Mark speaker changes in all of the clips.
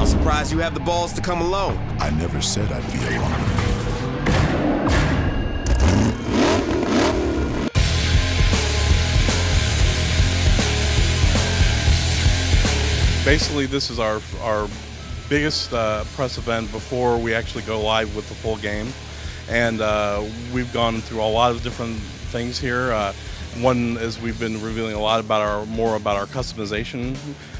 Speaker 1: I'm surprised you have the balls to come alone.
Speaker 2: I never said I'd be alone.
Speaker 3: Basically, this is our our biggest uh, press event before we actually go live with the full game, and uh, we've gone through a lot of different things here. Uh, one is we've been revealing a lot about our more about our customization,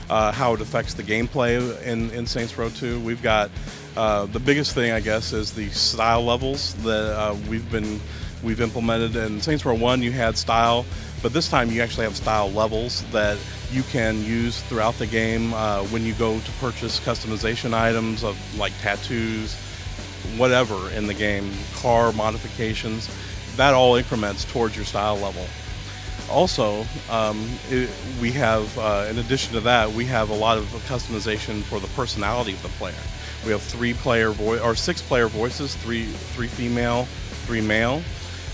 Speaker 3: uh, how it affects the gameplay in, in Saints Row 2. We've got uh, the biggest thing, I guess, is the style levels that uh, we've been we've implemented. In Saints Row 1, you had style, but this time you actually have style levels that you can use throughout the game uh, when you go to purchase customization items of like tattoos, whatever in the game, car modifications. That all increments towards your style level. Also, um, it, we have, uh, in addition to that, we have a lot of customization for the personality of the player. We have three player voice or six player voices, three three female, three male.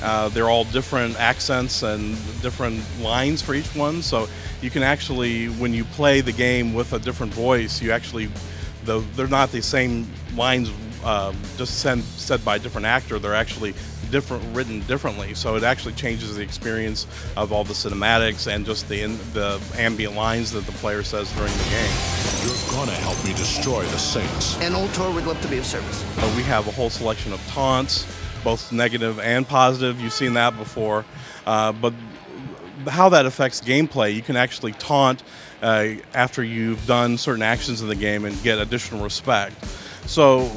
Speaker 3: Uh, they're all different accents and different lines for each one. So you can actually, when you play the game with a different voice, you actually, the, they're not the same lines uh, just said by a different actor. They're actually different, written differently. So it actually changes the experience of all the cinematics and just the in, the ambient lines that the player says during the game.
Speaker 2: You're gonna help me destroy the Saints.
Speaker 4: And Old Tor would love to be of service.
Speaker 3: Uh, we have a whole selection of taunts, both negative and positive. You've seen that before. Uh, but how that affects gameplay, you can actually taunt uh, after you've done certain actions in the game and get additional respect. So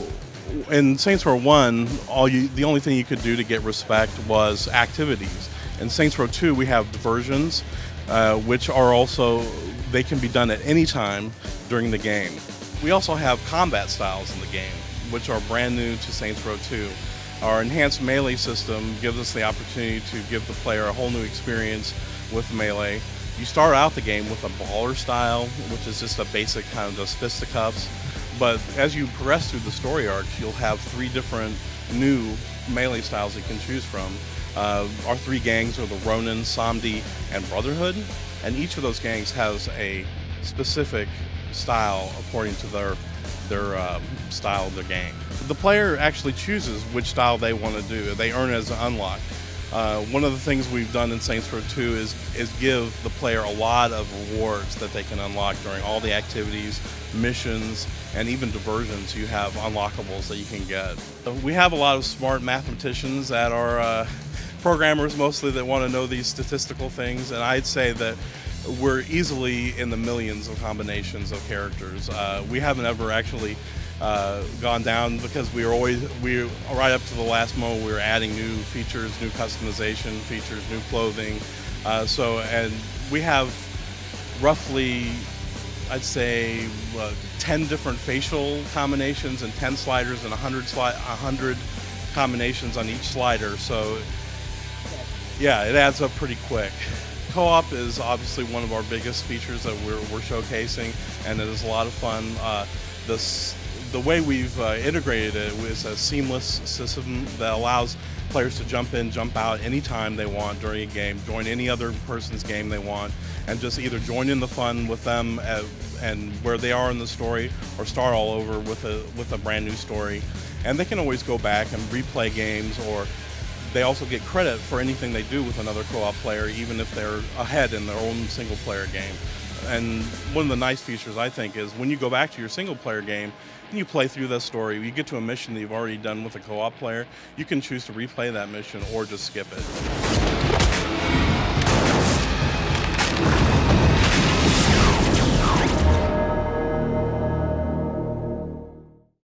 Speaker 3: in Saints Row 1, all you, the only thing you could do to get respect was activities. In Saints Row 2, we have diversions, uh, which are also, they can be done at any time during the game. We also have combat styles in the game, which are brand new to Saints Row 2. Our enhanced melee system gives us the opportunity to give the player a whole new experience with melee. You start out the game with a baller style, which is just a basic kind of just fisticuffs. But as you progress through the story arcs, you'll have three different new melee styles you can choose from. Uh, our three gangs are the Ronin, Samedi, and Brotherhood, and each of those gangs has a specific style according to their their um, style of their game. The player actually chooses which style they want to do. They earn it as an unlock. Uh, one of the things we've done in Saints Row 2 is is give the player a lot of rewards that they can unlock during all the activities, missions, and even diversions. You have unlockables that you can get. We have a lot of smart mathematicians that are uh, programmers mostly that want to know these statistical things, and I'd say that we're easily in the millions of combinations of characters. Uh, we haven't ever actually uh, gone down because we were always we right up to the last moment we were adding new features, new customization features, new clothing. Uh, so and we have roughly, I'd say, uh, 10 different facial combinations and 10 sliders and 100 sli- 100 combinations on each slider. So yeah, it adds up pretty quick. Co-op is obviously one of our biggest features that we're, we're showcasing, and it is a lot of fun. Uh, this, the way we've uh, integrated it is a seamless system that allows players to jump in, jump out anytime they want during a game, join any other person's game they want, and just either join in the fun with them at, and where they are in the story, or start all over with a with a brand new story. And they can always go back and replay games or they also get credit for anything they do with another co-op player, even if they're ahead in their own single-player game. And one of the nice features I think is when you go back to your single-player game and you play through that story, you get to a mission that you've already done with a co-op player, you can choose to replay that mission or just skip it.